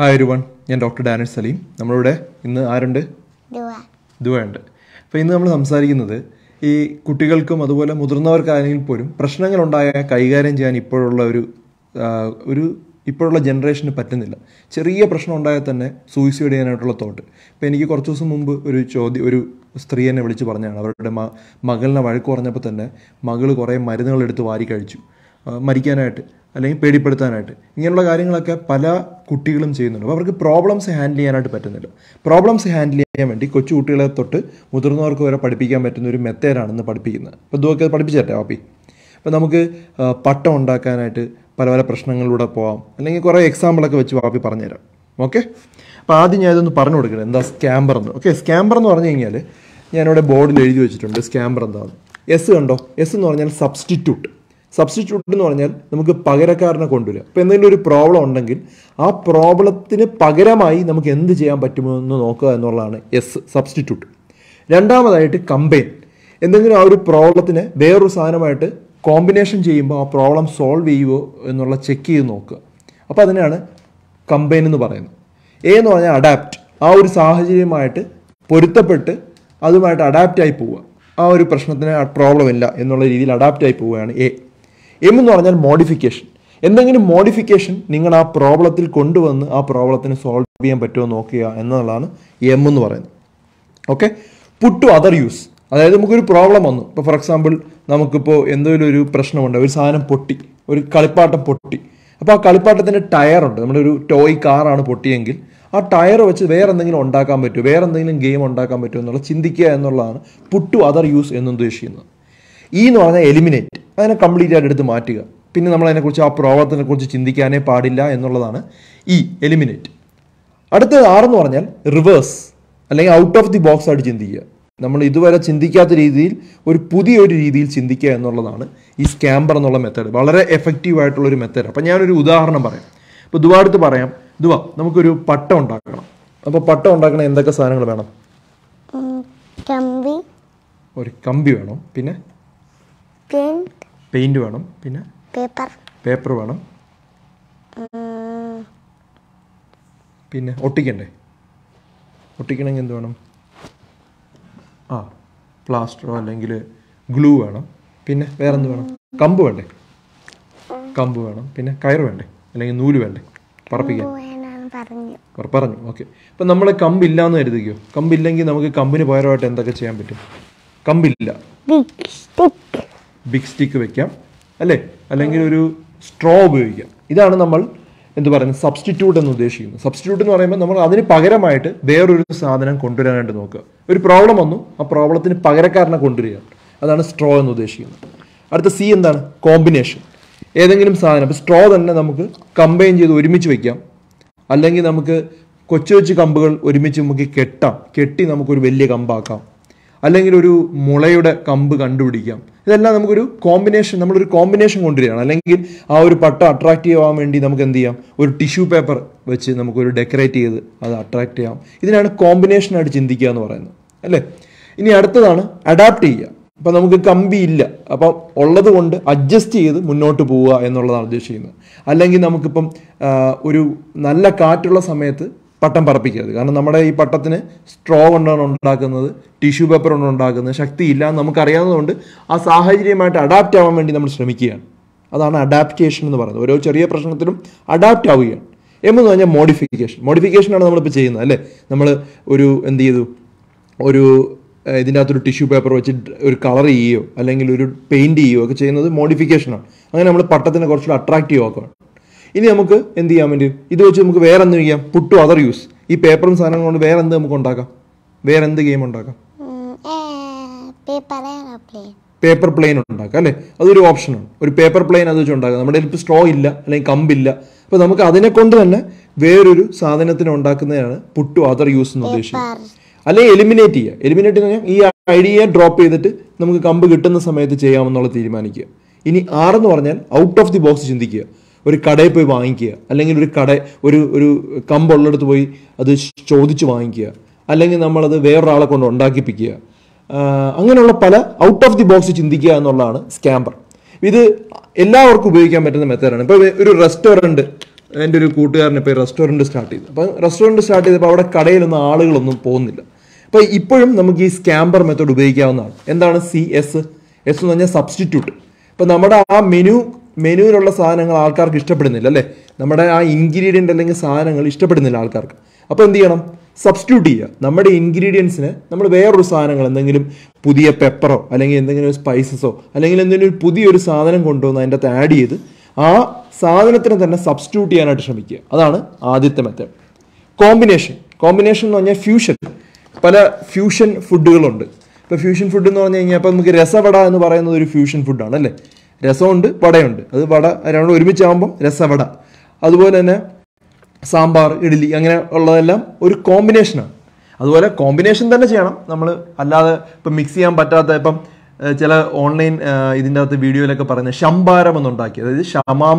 Hi ഒരുവൺ ഞാൻ doctor Danish Saleem നമ്മളിവിടെ ഇന്ന് ആരുണ്ട്? ദുവ ദുവയുണ്ട് അപ്പോൾ ഇന്ന് നമ്മൾ സംസാരിക്കുന്നത് ഈ കുട്ടികൾക്കും അതുപോലെ മുതിർന്നവർക്കാണെങ്കിൽ പോലും പ്രശ്നങ്ങളുണ്ടായ കൈകാര്യം ചെയ്യാൻ ഇപ്പോഴുള്ള ഒരു ഒരു ഇപ്പോഴുള്ള ജനറേഷന് പറ്റുന്നില്ല. ചെറിയ പ്രശ്നം ഉണ്ടായാൽ തന്നെ സൂയിസൈഡ് ചെയ്യാനായിട്ടുള്ള തോട്ട്. ഇപ്പോൾ എനിക്ക് കുറച്ച് ദിവസം മുമ്പ് ഒരു ചോദ്യം ഒരു സ്ത്രീ എന്നെ വിളിച്ച് പറഞ്ഞാണ് അവരുടെ മ മകളിനെ വഴക്ക് പറഞ്ഞപ്പോൾ തന്നെ മകൾ കുറേ മരുന്നുകൾ എടുത്ത് വാരി കഴിച്ചു. മരിക്കാനായിട്ട് അല്ലെങ്കിൽ പേടിപ്പെടുത്താനായിട്ട്. ഇങ്ങനെയുള്ള കാര്യങ്ങളൊക്കെ പല കുട്ടികളും ചെയ്യുന്നുണ്ട്. അപ്പോൾ അവർക്ക് പ്രോബ്ലംസ് ഹാൻഡിൽ ചെയ്യാനായിട്ട് പറ്റുന്നില്ല. പ്രോബ്ലംസ് ഹാൻഡിൽ ചെയ്യാൻ വേണ്ടി കൊച്ചു കുട്ടികളെ തൊട്ട് മുതിർന്നവർക്ക് വരെ പഠിപ്പിക്കാൻ പറ്റുന്ന ഒരു മെത്തേഡാണ് ഇന്ന് പഠിപ്പിക്കുന്നത്. അപ്പോൾ ഇതൊക്കെ പഠിപ്പിച്ചേട്ടെ വാപ്പി? അപ്പോൾ നമുക്ക് പട്ടം ഉണ്ടാക്കാനായിട്ട് പല പല പ്രശ്നങ്ങളിലൂടെ പോവാം. അല്ലെങ്കിൽ കുറേ എക്സാമ്പിളൊക്കെ വെച്ച് വാപ്പി പറഞ്ഞുതരാം. ഓക്കെ? അപ്പോൾ ആദ്യം ഞാൻ ഇതൊന്ന് പറഞ്ഞു കൊടുക്കണം എന്താ സ്കാമ്പർ എന്ന്? ഓക്കെ സ്കാമ്പർ എന്ന് പറഞ്ഞു കഴിഞ്ഞാൽ ഞാനിവിടെ ബോർഡിൽ എഴുതി വെച്ചിട്ടുണ്ട്. സ്കാമ്പർ എന്താണ് എസ് കണ്ടോ? എസ് എന്ന് പറഞ്ഞാൽ സബ്സ്റ്റിറ്റ്യൂട്ട് സബ്സ്റ്റിറ്റ്യൂട്ട് എന്ന് പറഞ്ഞാൽ നമുക്ക് പകരക്കാരനെ കൊണ്ടുവരിക. അപ്പോൾ എന്തെങ്കിലും ഒരു പ്രോബ്ലം ഉണ്ടെങ്കിൽ ആ പ്രോബ്ലത്തിന് പകരമായി നമുക്ക് എന്ത് ചെയ്യാൻ പറ്റുമോ എന്ന് നോക്കുക എന്നുള്ളതാണ് എസ് സബ്സ്റ്റിറ്റ്യൂട്ട് രണ്ടാമതായിട്ട് കമ്പൈൻ എന്തെങ്കിലും ആ ഒരു പ്രോബ്ലത്തിന് വേറൊരു സാധനമായിട്ട് കോമ്പിനേഷൻ ചെയ്യുമ്പോൾ ആ പ്രോബ്ലം സോൾവ് ചെയ്യുമോ എന്നുള്ള ചെക്ക് ചെയ്ത് നോക്കുക. അപ്പോൾ അതിനാണ് കമ്പൈൻ എന്ന് പറയുന്നത്. എ എന്ന് പറഞ്ഞാൽ അഡാപ്റ്റ് ആ ഒരു സാഹചര്യമായിട്ട് പൊരുത്തപ്പെട്ട് അതുമായിട്ട് അഡാപ്റ്റ് ആയി പോവുക. ആ ഒരു പ്രശ്നത്തിന് പ്രോബ്ലം ഇല്ല എന്നുള്ള രീതിയിൽ അഡാപ്റ്റ് ആയി പോവുകയാണ് എ എം എന്ന് പറഞ്ഞാൽ മോഡിഫിക്കേഷൻ എന്തെങ്കിലും മോഡിഫിക്കേഷൻ നിങ്ങൾ ആ പ്രോബ്ലത്തിൽ കൊണ്ടുവന്ന് ആ പ്രോബ്ലത്തിന് സോൾവ് ചെയ്യാൻ പറ്റുമോ നോക്കുക എന്നുള്ളതാണ് എം എന്ന് പറയുന്നത്. Okay put to other use അതായത് നമുക്കൊരു പ്രോബ്ലം വന്നു. ഇപ്പോൾ ഫോർ എക്സാമ്പിൾ നമുക്കിപ്പോൾ എന്തെങ്കിലും ഒരു പ്രശ്നമുണ്ട്. ഒരു സാധനം പൊട്ടി. ഒരു കളിപ്പാട്ടം പൊട്ടി. അപ്പോൾ ആ കളിപ്പാട്ടത്തിന്റെ ടയറുണ്ട് നമ്മുടെ ഒരു ടോയ് കാറാണ് പൊട്ടിയെങ്കിൽ ആ ടയർ വെച്ച് വേറെ എന്തെങ്കിലും ഉണ്ടാക്കാൻ പറ്റുമോ? വേറെ എന്തെങ്കിലും ഗെയിം ഉണ്ടാക്കാൻ പറ്റുമോ എന്നുള്ള ചിന്തിക്കുക എന്നുള്ളതാണ് പുട്ട് ടു അതർ യൂസ് എന്ന് ഉദ്ദേശിക്കുന്നത്. ഈ എന്ന് പറഞ്ഞാൽ എലിമിനേറ്റ് അതിനെ കംപ്ലീറ്റ് ആയിട്ട് എടുത്ത് മാറ്റുക. പിന്നെ നമ്മൾ അതിനെക്കുറിച്ച് ആ പ്രവർത്തനത്തെക്കുറിച്ച് ചിന്തിക്കാനേ പാടില്ല എന്നുള്ളതാണ് ഈ എലിമിനേറ്റ് അടുത്തത് ആറെന്ന് പറഞ്ഞാൽ റിവേഴ്സ് അല്ലെങ്കിൽ ഔട്ട് ഓഫ് ദി ബോക്സ് ആയിട്ട് ചിന്തിക്കുക. നമ്മൾ ഇതുവരെ ചിന്തിക്കാത്ത രീതിയിൽ ഒരു പുതിയൊരു രീതിയിൽ ചിന്തിക്കുക എന്നുള്ളതാണ് ഈ സ്കാമ്പർ എന്നുള്ള മെത്തേഡ് വളരെ എഫക്റ്റീവ് ആയിട്ടുള്ള ഒരു മെത്തേഡ് അപ്പം ഞാനൊരു ഉദാഹരണം പറയാം. ഇപ്പോൾ ദുവാടുത്ത് പറയാം ദുവ നമുക്കൊരു പട്ടം ഉണ്ടാക്കണം. അപ്പോൾ പട്ടം ഉണ്ടാക്കണ എന്തൊക്കെ സാധനങ്ങൾ വേണം? കമ്പി. ഒരു കമ്പി വേണം. പിന്നെ? പെയിന്റ് വേണം. പിന്നെ? പേപ്പർ പേപ്പർ വേണം. പിന്നെ ഒട്ടിക്കണ്ടേ? ഒട്ടിക്കണമെങ്കിൽ എന്ത് വേണം? ആ പ്ലാസ്റ്ററോ അല്ലെങ്കിൽ ഗ്ലൂ വേണം. പിന്നെ വേറെ എന്ത് വേണം? കമ്പ് വേണ്ടേ? കമ്പ് വേണം. പിന്നെ കയർ വേണ്ടേ? അല്ലെങ്കിൽ നൂൽ വേണ്ടേ? പറപ്പിക്കാൻ. പറഞ്ഞു. പറ- പറഞ്ഞു. ഓക്കെ. ഇപ്പം നമ്മൾ കമ്പില്ലാന്ന് കരുതിക്കോ? കമ്പില്ലെങ്കിൽ നമുക്ക് കമ്പിന് പകരമായിട്ട് എന്തൊക്കെ ചെയ്യാൻ പറ്റും? കമ്പില്ല. ബിഗ് സ്റ്റിക്ക് വെക്കാം. അല്ലേ? അല്ലെങ്കിൽ ഒരു സ്ട്രോ ഉപയോഗിക്കാം. ഇതാണ് നമ്മൾ എന്ത് പറയുന്നത്? സബ്സ്റ്റിറ്റ്യൂട്ട് എന്ന് ഉദ്ദേശിക്കുന്നത്. സബ്സ്റ്റിറ്റ്യൂട്ട് എന്ന് പറയുമ്പോൾ നമ്മൾ അതിന് പകരമായിട്ട് വേറൊരു സാധനം കൊണ്ടുവരാനായിട്ട് നോക്കുക. ഒരു പ്രോബ്ലം വന്നു. ആ പ്രോബ്ലത്തിന് പകരക്കാരനെ കൊണ്ടുവരിക. അതാണ് സ്ട്രോ എന്ന് ഉദ്ദേശിക്കുന്നത്. അടുത്ത സി എന്താണ്? കോമ്പിനേഷൻ ഏതെങ്കിലും സാധനം. ഇപ്പോൾ സ്ട്രോ തന്നെ നമുക്ക് കമ്പൈൻ ചെയ്ത് ഒരുമിച്ച് വെക്കാം. അല്ലെങ്കിൽ നമുക്ക് കൊച്ചു കൊച്ചു കമ്പുകൾ ഒരുമിച്ച് നമുക്ക് കെട്ടാം. കെട്ടി നമുക്കൊരു വലിയ കമ്പാക്കാം. അല്ലെങ്കിൽ ഒരു മുളയുടെ കമ്പ് കണ്ടുപിടിക്കാം. ഇതെല്ലാം നമുക്കൊരു കോമ്പിനേഷൻ നമ്മളൊരു കോമ്പിനേഷൻ കൊണ്ടുവരികയാണ്. അല്ലെങ്കിൽ ആ ഒരു പട്ടം അട്രാക്റ്റീവ് ആവാൻ വേണ്ടി നമുക്ക് എന്ത് ചെയ്യാം? ഒരു ടിഷ്യൂ പേപ്പർ വെച്ച് നമുക്കൊരു ഡെക്കറേറ്റ് ചെയ്ത് അത് അട്രാക്റ്റ് ചെയ്യാം. ഇതിനാണ് കോമ്പിനേഷനായിട്ട് ചിന്തിക്കുക എന്ന് പറയുന്നത്. അല്ലേ? ഇനി അടുത്തതാണ് അഡാപ്റ്റ് ചെയ്യുക. അപ്പം നമുക്ക് കമ്പി ഇല്ല. അപ്പം ഉള്ളത് കൊണ്ട് അഡ്ജസ്റ്റ് ചെയ്ത് മുന്നോട്ട് പോവുക എന്നുള്ളതാണ് ഉദ്ദേശിക്കുന്നത്. അല്ലെങ്കിൽ നമുക്കിപ്പം ഒരു നല്ല കാറ്റുള്ള സമയത്ത് പട്ടം പറപ്പിക്കരുത്. കാരണം നമ്മുടെ ഈ പട്ടത്തിന് സ്ട്രോ കൊണ്ടാണ് ഉണ്ടാക്കുന്നത് ടിഷ്യൂ പേപ്പർ കൊണ്ടാണ് ഉണ്ടാക്കുന്നത് ശക്തിയില്ല എന്ന് നമുക്കറിയാവുന്നതുകൊണ്ട് ആ സാഹചര്യമായിട്ട് അഡാപ്റ്റ് ആവാൻ വേണ്ടി നമ്മൾ ശ്രമിക്കുകയാണ്. അതാണ് അഡാപ്റ്റേഷൻ എന്ന് പറയുന്നത്. ഓരോ ചെറിയ പ്രശ്നത്തിലും അഡാപ്റ്റ് ആവുകയാണ്. എന്ന് പറഞ്ഞാൽ മോഡിഫിക്കേഷൻ മോഡിഫിക്കേഷനാണ് നമ്മളിപ്പോൾ ചെയ്യുന്നത് അല്ലേ? നമ്മൾ ഒരു എന്ത് ചെയ്തു? ഒരു ഇതിന്റെ അകത്തൊരു ടിഷ്യൂ പേപ്പർ വെച്ച് ഒരു കളർ ചെയ്യുകയോ അല്ലെങ്കിൽ ഒരു പെയിന്റ് ചെയ്യുകയോ ഒക്കെ ചെയ്യുന്നത് മോഡിഫിക്കേഷനാണ് അങ്ങനെ നമ്മൾ പട്ടത്തിനെ കുറച്ചുകൂടി അട്രാക്റ്റീവ് ആക്കുകയാണ് ഇനി നമുക്ക് എന്ത് ചെയ്യാൻ വേണ്ടി? ഇത് വെച്ച് നമുക്ക് വേറെ എന്ത് ചെയ്യാം പുട്ടു അതർ യൂസ് ഈ പേപ്പറും സാധനങ്ങൾ കൊണ്ട് വേറെ എന്ത് നമുക്ക് ഉണ്ടാക്കാം? വേറെ എന്ത് ഗെയിം ഉണ്ടാക്കാം പേപ്പർ പ്ലെയിൻ ഉണ്ടാക്കാം അല്ലേ? അതൊരു ഓപ്ഷനാണ് ഒരു പേപ്പർ പ്ലെയിൻ അത് വെച്ച് ഉണ്ടാക്കാം. നമ്മുടെ ഇപ്പോൾ സ്ട്രോ ഇല്ല അല്ലെങ്കിൽ കമ്പില്ല അപ്പോൾ നമുക്ക് അതിനെ കൊണ്ട് തന്നെ വേറൊരു സാധനത്തിന് ഉണ്ടാക്കുന്നതാണ് പുട്ടു അതർ യൂസ് എന്ന് ഉദ്ദേശിക്കുന്നത്. അല്ലെങ്കിൽ എലിമിനേറ്റ് ചെയ്യുക. എലിമിനേറ്റ് എന്ന് പറഞ്ഞാൽ ഈ ഐഡിയ ഡ്രോപ്പ് ചെയ്തിട്ട് നമുക്ക് കമ്പ് കിട്ടുന്ന സമയത്ത് ചെയ്യാമെന്നുള്ള തീരുമാനിക്കുക. ഇനി ആറെന്ന് പറഞ്ഞാൽ ഔട്ട് ഓഫ് ദി ബോക്സ് ചിന്തിക്കുക. ഒരു കടയിൽ പോയി വാങ്ങിക്കുക. അല്ലെങ്കിൽ ഒരു കട ഒരു ഒരു കമ്പുള്ളിടത്ത് പോയി അത് ചോദിച്ച് വാങ്ങിക്കുക. അല്ലെങ്കിൽ നമ്മളത് വേറൊരാളെ കൊണ്ട് ഉണ്ടാക്കിപ്പിക്കുക. അങ്ങനെയുള്ള പല ഔട്ട് ഓഫ് ദി ബോക്സ് ചിന്തിക്കുക എന്നുള്ളതാണ് സ്കാമ്പർ ഇത് എല്ലാവർക്കും ഉപയോഗിക്കാൻ പറ്റുന്ന മെത്തേഡാണ് ഇപ്പോൾ ഒരു റെസ്റ്റോറന്റ് എന്റെ ഒരു കൂട്ടുകാരൻ ഇപ്പോൾ റെസ്റ്റോറന്റ് സ്റ്റാർട്ട് ചെയ്തു. അപ്പോൾ റെസ്റ്റോറന്റ് സ്റ്റാർട്ട് ചെയ്തപ്പോൾ അവിടെ കടയിലൊന്നും ആളുകളൊന്നും പോകുന്നില്ല. അപ്പോൾ ഇപ്പോഴും നമുക്ക് ഈ സ്കാമ്പർ മെത്തേഡ് ഉപയോഗിക്കാവുന്നതാണ്. എന്താണ് സി എസ് എസ് എന്ന് പറഞ്ഞാൽ സബ്സ്റ്റിറ്റ്യൂട്ട് ഇപ്പം നമ്മുടെ ആ മെനു മെനുവിലുള്ള സാധനങ്ങൾ ആൾക്കാർക്ക് ഇഷ്ടപ്പെടുന്നില്ല അല്ലേ? നമ്മുടെ ആ ഇൻഗ്രീഡിയന്റ് അല്ലെങ്കിൽ സാധനങ്ങൾ ഇഷ്ടപ്പെടുന്നില്ല ആൾക്കാർക്ക്. അപ്പോൾ എന്ത് ചെയ്യണം? സബ്സ്റ്റിറ്റ്യൂട്ട് ചെയ്യുക. നമ്മുടെ ഇൻഗ്രീഡിയൻസിന് നമ്മൾ വേറൊരു സാധനങ്ങൾ എന്തെങ്കിലും പുതിയ പെപ്പറോ അല്ലെങ്കിൽ എന്തെങ്കിലും സ്പൈസസോ അല്ലെങ്കിൽ എന്തെങ്കിലും പുതിയൊരു സാധനം കൊണ്ടുവന്ന് അതിന്റെ അകത്ത് ആഡ് ചെയ്ത് ആ സാധനത്തിന് തന്നെ സബ്സ്റ്റിറ്റ്യൂട്ട് ചെയ്യാനായിട്ട് ശ്രമിക്കുക. അതാണ് ആദ്യത്തെ മെത്തേഡ് കോമ്പിനേഷൻ കോമ്പിനേഷൻ എന്ന് പറഞ്ഞാൽ ഫ്യൂഷൻ പല ഫ്യൂഷൻ ഫുഡുകളുണ്ട് ഇപ്പോൾ ഫ്യൂഷൻ ഫുഡ് എന്ന് പറഞ്ഞു കഴിഞ്ഞാൽ ഇപ്പോൾ നമുക്ക് രസവട എന്ന് പറയുന്നത് ഒരു ഫ്യൂഷൻ ഫുഡാണ് അല്ലേ? രസമുണ്ട് വടയുണ്ട്. അത് വട രണ്ടും ഒരുമിച്ചാകുമ്പം രസവട. അതുപോലെ തന്നെ സാമ്പാർ ഇഡ്ഡലി അങ്ങനെ ഉള്ളതെല്ലാം ഒരു കോമ്പിനേഷനാണ് അതുപോലെ കോമ്പിനേഷൻ തന്നെ ചെയ്യണം. നമ്മൾ അല്ലാതെ ഇപ്പം മിക്സ് ചെയ്യാൻ പറ്റാത്ത ഇപ്പം ചില ഓൺലൈൻ ഇതിന്റെ അകത്ത് വീഡിയോയിലൊക്കെ പറയുന്നത് ശംഭാരം എന്നുണ്ടാക്കി. അതായത് ഷമാം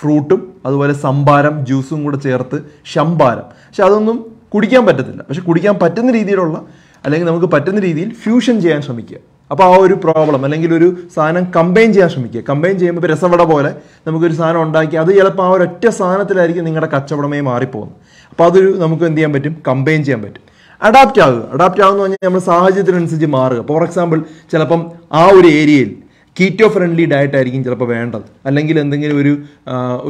ഫ്രൂട്ടും അതുപോലെ സംഭാരം ജ്യൂസും കൂടെ ചേർത്ത് ശമ്പാരം. പക്ഷെ അതൊന്നും കുടിക്കാൻ പറ്റത്തില്ല. പക്ഷെ കുടിക്കാൻ പറ്റുന്ന രീതിയിലുള്ള അല്ലെങ്കിൽ നമുക്ക് പറ്റുന്ന രീതിയിൽ ഫ്യൂഷൻ ചെയ്യാൻ ശ്രമിക്കുക. അപ്പോൾ ആ ഒരു പ്രോബ്ലം അല്ലെങ്കിൽ ഒരു സാധനം കമ്പൈൻ ചെയ്യാൻ ശ്രമിക്കുക. കമ്പൈൻ ചെയ്യുമ്പോൾ രസവട പോലെ നമുക്കൊരു സാധനം ഉണ്ടാക്കി അത് ചിലപ്പോൾ ആ ഒരൊറ്റ സാധനത്തിലായിരിക്കും നിങ്ങളുടെ കച്ചവടമേ മാറിപ്പോകുന്നത്. അപ്പോൾ അതൊരു നമുക്ക് എന്ത് ചെയ്യാൻ പറ്റും? കമ്പൈൻ ചെയ്യാൻ പറ്റും. അഡാപ്റ്റ് ആകുക. അഡാപ്റ്റ് ആകുന്ന പറഞ്ഞാൽ നമ്മൾ സാഹചര്യത്തിനനുസരിച്ച് മാറുക. ഫോർ എക്സാമ്പിൾ ചിലപ്പം ആ ഒരു ഏരിയയിൽ കീറ്റോ ഫ്രണ്ട്ലി ഡയറ്റ് ആയിരിക്കും ചിലപ്പോൾ വേണ്ടത്. അല്ലെങ്കിൽ എന്തെങ്കിലും ഒരു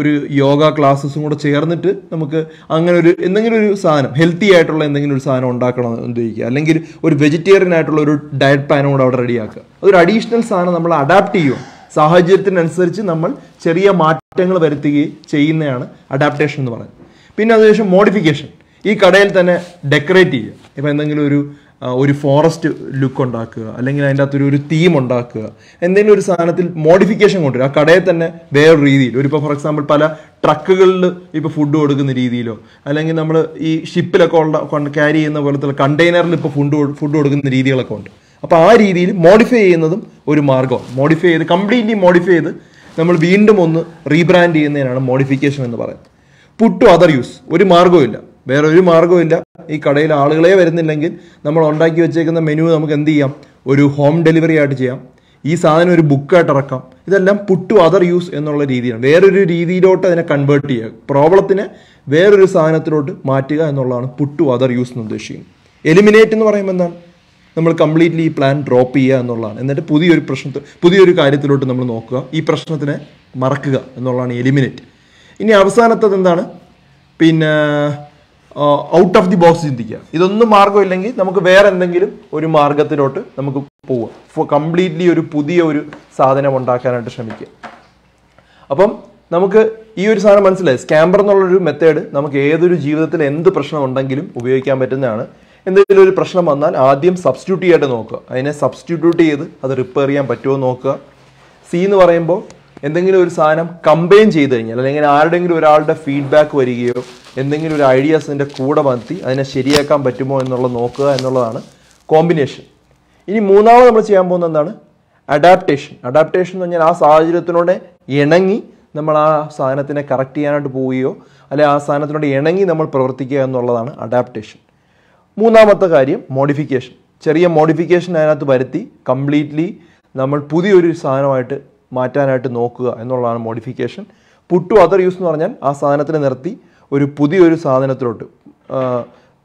ഒരു യോഗ ക്ലാസ്സസും കൂടെ ചേർന്നിട്ട് നമുക്ക് അങ്ങനെ ഒരു എന്തെങ്കിലും ഒരു സാധനം ഹെൽത്തി ആയിട്ടുള്ള എന്തെങ്കിലും ഒരു സാധനം ഉണ്ടാക്കണം ഉദ്ദേശിക്കുക. അല്ലെങ്കിൽ ഒരു വെജിറ്റേറിയൻ ആയിട്ടുള്ള ഒരു ഡയറ്റ് പ്ലാനും കൂടെ അവിടെ റെഡിയാക്കുക അതൊരു അഡീഷണൽ സാധനം നമ്മൾ അഡാപ്റ്റ് ചെയ്യുക സാഹചര്യത്തിനനുസരിച്ച് നമ്മൾ ചെറിയ മാറ്റങ്ങൾ വരുത്തുകയും ചെയ്യുന്നതാണ് അഡാപ്റ്റേഷൻ എന്ന് പറയുന്നത്. പിന്നെ അതിനുശേഷം മോഡിഫിക്കേഷൻ ഈ കടയിൽ തന്നെ ഡെക്കറേറ്റ് ചെയ്യുക. ഇപ്പം എന്തെങ്കിലും ഒരു ഒരു ഫോറസ്റ്റ് ലുക്ക് ഉണ്ടാക്കുക അല്ലെങ്കിൽ അതിന്റെ അകത്തൊരു ഒരു തീം ഉണ്ടാക്കുക എന്തെങ്കിലും ഒരു സാധനത്തിൽ മോഡിഫിക്കേഷൻ കൊണ്ടുവരിക. ആ കടയിൽ തന്നെ വേറൊരു രീതിയിൽ. ഒരു ഇപ്പോൾ ഫോർ എക്സാമ്പിൾ പല ട്രക്കുകളിൽ ഇപ്പോൾ ഫുഡ് കൊടുക്കുന്ന രീതിയിലോ അല്ലെങ്കിൽ നമ്മൾ ഈ ഷിപ്പിലൊക്കെ ഉള്ള ക്യാരി ചെയ്യുന്ന പോലത്തെ കണ്ടെയ്നറിൽ ഇപ്പോൾ ഫുഡ് ഫുഡ് കൊടുക്കുന്ന രീതികളൊക്കെ ഉണ്ട്. അപ്പോൾ ആ രീതിയിൽ മോഡിഫൈ ചെയ്യുന്നതും ഒരു മാർഗമാണ്. മോഡിഫൈ ചെയ്ത് കംപ്ലീറ്റ്ലി മോഡിഫൈ ചെയ്ത് നമ്മൾ വീണ്ടും ഒന്ന് റീബ്രാൻഡ് ചെയ്യുന്നതിനാണ് മോഡിഫിക്കേഷൻ എന്ന് പറയുന്നത്. പുട്ടു അതർ യൂസ് ഒരു മാർഗവുമില്ല. വേറെ ഒരു മാർഗമില്ല ഈ കടയിൽ ആളുകളെ വരുന്നില്ലെങ്കിൽ നമ്മൾ ഉണ്ടാക്കി വെച്ചേക്കുന്ന മെനു നമുക്ക് എന്ത് ചെയ്യാം? ഒരു ഹോം ഡെലിവറി ആയിട്ട് ചെയ്യാം. ഈ സാധനം ഒരു ബുക്കായിട്ട് ഇറക്കാം. ഇതെല്ലാം പുട്ടു അതർ യൂസ് എന്നുള്ള രീതിയാണ്. വേറൊരു രീതിയിലോട്ട് അതിനെ കൺവേർട്ട് ചെയ്യുക. പ്രോബ്ലത്തിനെ വേറൊരു സാധനത്തിലോട്ട് മാറ്റുക എന്നുള്ളതാണ് പുട്ടു അതർ യൂസ് എന്ന് ഉദ്ദേശിക്കുന്നത്. എലിമിനേറ്റ് എന്ന് പറയുമ്പോൾ എന്താണ്? നമ്മൾ കംപ്ലീറ്റ്ലി ഈ പ്ലാൻ ഡ്രോപ്പ് ചെയ്യുക എന്നുള്ളതാണ്. എന്നിട്ട് പുതിയൊരു പ്രശ്നത്തിൽ പുതിയൊരു കാര്യത്തിലോട്ട് നമ്മൾ നോക്കുക. ഈ പ്രശ്നത്തിനെ മറക്കുക എന്നുള്ളതാണ് എലിമിനേറ്റ് ഇനി അവസാനത്തത് എന്താണ്? പിന്നെ ഔട്ട് ഓഫ് ദി ബോക്സ് ചിന്തിക്കുക. ഇതൊന്നും മാർഗമില്ലെങ്കിൽ നമുക്ക് വേറെ എന്തെങ്കിലും ഒരു മാർഗത്തിലോട്ട് നമുക്ക് പോവാം. കംപ്ലീറ്റ്ലി ഒരു പുതിയ ഒരു സാധനം ഉണ്ടാക്കാനായിട്ട് ശ്രമിക്കുക. അപ്പം നമുക്ക് ഈ ഒരു സാധനം മനസ്സിലായി. സ്കാമ്പർ എന്നുള്ളൊരു മെത്തേഡ് നമുക്ക് ഏതൊരു ജീവിതത്തിൽ എന്ത് പ്രശ്നം ഉണ്ടെങ്കിലും ഉപയോഗിക്കാൻ പറ്റുന്നതാണ്. എന്തെങ്കിലും ഒരു പ്രശ്നം വന്നാൽ ആദ്യം സബ്സ്റ്റിറ്റ്യൂട്ട് ചെയ്യായിട്ട് നോക്കുക. അതിനെ സബ്സ്റ്റിറ്റ്യൂട്ട് ചെയ്ത് അത് റിപ്പയർ ചെയ്യാൻ പറ്റുമോ നോക്കുക. സി എന്ന് പറയുമ്പോൾ എന്തെങ്കിലും ഒരു സാധനം കമ്പൈൻ ചെയ്ത് കഴിഞ്ഞാൽ അല്ലെങ്കിൽ ആരുടെങ്കിലും ഒരാളുടെ ഫീഡ്ബാക്ക് വരികയോ എന്തെങ്കിലും ഒരു ഐഡിയാസിന്റെ കൂടെ വന്നി അതിനെ ശരിയാക്കാൻ പറ്റുമോ എന്നുള്ളത് നോക്കുക എന്നുള്ളതാണ് കോമ്പിനേഷൻ ഇനി മൂന്നാമത് നമ്മൾ ചെയ്യാൻ പോകുന്ന എന്താണ്? അഡാപ്റ്റേഷൻ അഡാപ്റ്റേഷൻ എന്ന് പറഞ്ഞാൽ ആ സാഹചര്യത്തിനോട് ഇണങ്ങി നമ്മൾ ആ സാധനത്തിനെ കറക്റ്റ് ചെയ്യാനായിട്ട് പോവുകയോ അല്ലെങ്കിൽ ആ സാധനത്തിനോട് ഇണങ്ങി നമ്മൾ പ്രവർത്തിക്കുക എന്നുള്ളതാണ് അഡാപ്റ്റേഷൻ മൂന്നാമത്തെ കാര്യം മോഡിഫിക്കേഷൻ ചെറിയ മോഡിഫിക്കേഷൻ അതിനകത്ത് വരുത്തി കംപ്ലീറ്റ്ലി നമ്മൾ പുതിയൊരു സാധനമായിട്ട് മാറ്റാനായിട്ട് നോക്കുക എന്നുള്ളതാണ് മോഡിഫിക്കേഷൻ പുട്ടു അതർ യൂസ് എന്ന് പറഞ്ഞാൽ ആ സാധനത്തിനെ നിർത്തി ഒരു പുതിയൊരു സാധനത്തിലോട്ട്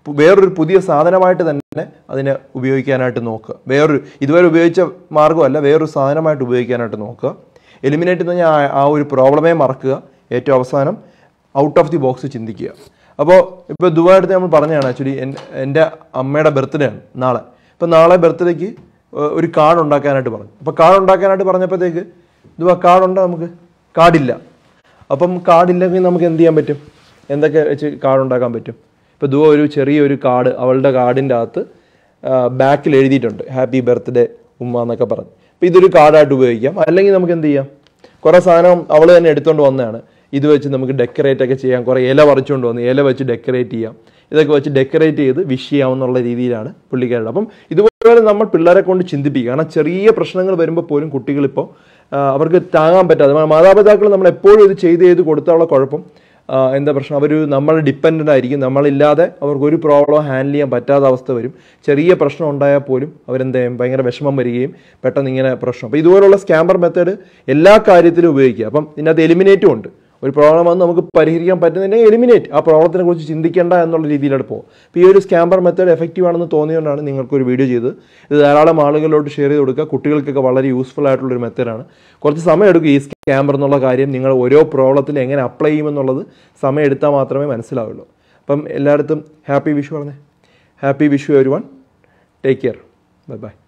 വേറൊരു പുതിയ സാധനമായിട്ട് തന്നെ അതിനെ ഉപയോഗിക്കാനായിട്ട് നോക്കുക. വേറൊരു ഇതുവരെ ഉപയോഗിച്ച മാർഗമല്ല വേറൊരു സാധനമായിട്ട് ഉപയോഗിക്കാനായിട്ട് നോക്കുക. എലിമിനേറ്റ് എന്ന് പറഞ്ഞാൽ ആ- ഒരു പ്രോബ്ലമേ മറക്കുക. ഏറ്റവും അവസാനം ഔട്ട് ഓഫ് ദി ബോക്സ് ചിന്തിക്കുക. അപ്പോൾ ഇപ്പോൾ ദുബായടുത്ത് നമ്മൾ പറഞ്ഞതാണ് ആക്ച്വലി എന്റെ അമ്മയുടെ ബർത്ത്ഡേ ആണ് നാളെ. അപ്പോൾ നാളെ ബർത്ത്ഡേക്ക് ഒരു കാർഡ് ഉണ്ടാക്കാനായിട്ട് പറഞ്ഞു. അപ്പോൾ കാർഡ് ഉണ്ടാക്കാനായിട്ട് പറഞ്ഞപ്പോഴത്തേക്ക് ദുബാ കാർഡുണ്ടോ നമുക്ക്? കാർഡില്ല അപ്പം കാർഡില്ലെങ്കിൽ നമുക്ക് എന്ത് ചെയ്യാൻ പറ്റും? എന്തൊക്കെ വെച്ച് കാർഡ് ഉണ്ടാക്കാൻ പറ്റും? ഇപ്പോൾ ദുവ ഒരു ചെറിയൊരു കാർഡ് അവളുടെ കാർഡിന്റെ അകത്ത് ബാക്കിൽ എഴുതിയിട്ടുണ്ട്. ഹാപ്പി ബർത്ത്ഡേ ഉമ്മ എന്നൊക്കെ പറഞ്ഞ്. അപ്പോൾ ഇതൊരു കാർഡായിട്ട് ഉപയോഗിക്കാം. അല്ലെങ്കിൽ നമുക്ക് എന്ത് ചെയ്യാം? കുറേ സാധനം അവൾ തന്നെ എടുത്തുകൊണ്ട് വന്നതാണ്. ഇത് വെച്ച് നമുക്ക് ഡെക്കറേറ്റ് ഒക്കെ ചെയ്യാം. കുറേ ഇല പറിച്ചുകൊണ്ട് വന്ന് ഇല വെച്ച് ഡെക്കറേറ്റ് ചെയ്യാം. ഇതൊക്കെ വെച്ച് ഡെക്കറേറ്റ് ചെയ്ത് വിഷ് ചെയ്യാമെന്നുള്ള രീതിയിലാണ് പുള്ളിക്കാരുടെ അപ്പം ഇതുപോലെ നമ്മൾ പിള്ളേരെ കൊണ്ട് ചിന്തിപ്പിക്കുക. കാരണം ചെറിയ പ്രശ്നങ്ങൾ വരുമ്പോൾ പോലും കുട്ടികളിപ്പോൾ അവർക്ക് താങ്ങാൻ പറ്റാതെ. മാതാപിതാക്കൾ നമ്മൾ എപ്പോഴും ഇത് ചെയ്ത് ചെയ്ത് കൊടുത്താലുള്ള കുഴപ്പം. എന്താ പ്രശ്നം? അവർ നമ്മൾ ഡിപ്പെൻഡന്റ് ആയിരിക്കും. നമ്മളില്ലാതെ അവർക്ക് ഒരു പ്രോബ്ലം ഹാൻഡിൽ ചെയ്യാൻ പറ്റാത്ത അവസ്ഥ വരും. ചെറിയ പ്രശ്നം ഉണ്ടായാൽ പോലും അവരെന്ത് ഭയങ്കര വിഷമം വരികയും പെട്ടെന്ന് ഇങ്ങനെ പ്രശ്നം. അപ്പോൾ ഇതുപോലുള്ള സ്കാമ്പർ മെത്തേഡ് എല്ലാ കാര്യത്തിലും ഉപയോഗിക്കുക. അപ്പം ഇതിനകത്ത് എലിമിനേറ്റും ഉണ്ട്. ഒരു പ്രോബ്ലം വന്ന് നമുക്ക് പരിഹരിക്കാൻ പറ്റുന്നുണ്ടെങ്കിൽ എലിമിനേറ്റ് ആ പ്രോബ്ലത്തിനെ കുറിച്ച് ചിന്തിക്കേണ്ട എന്നുള്ള രീതിയിലാണ് പോകും അപ്പോൾ ഈ ഒരു സ്കാമ്പർ മെത്തേഡ് എഫക്റ്റീവ് ആണെന്ന് തോന്നിയതുകൊണ്ടാണ് നിങ്ങൾക്കൊരു വീഡിയോ ചെയ്ത് ഇത് ധാരാളം ആളുകളിലോട്ട് ഷെയർ ചെയ്ത് കൊടുക്കുക. കുട്ടികൾക്കൊക്കെ വളരെ യൂസ്ഫുൾ ആയിട്ടുള്ളൊരു മെത്തേഡാണ് കുറച്ച് സമയം എടുക്കും ഈ സ്കാമ്പർ എന്നുള്ള കാര്യം നിങ്ങൾ ഓരോ പ്രോബ്ലത്തിൽ എങ്ങനെ അപ്ലൈ ചെയ്യുമെന്നുള്ളത് സമയം എടുത്താൽ മാത്രമേ മനസ്സിലാവുള്ളൂ. അപ്പം എല്ലായിടത്തും ഹാപ്പി വിഷു പറഞ്ഞേ happy Vishu everyone take care bye bye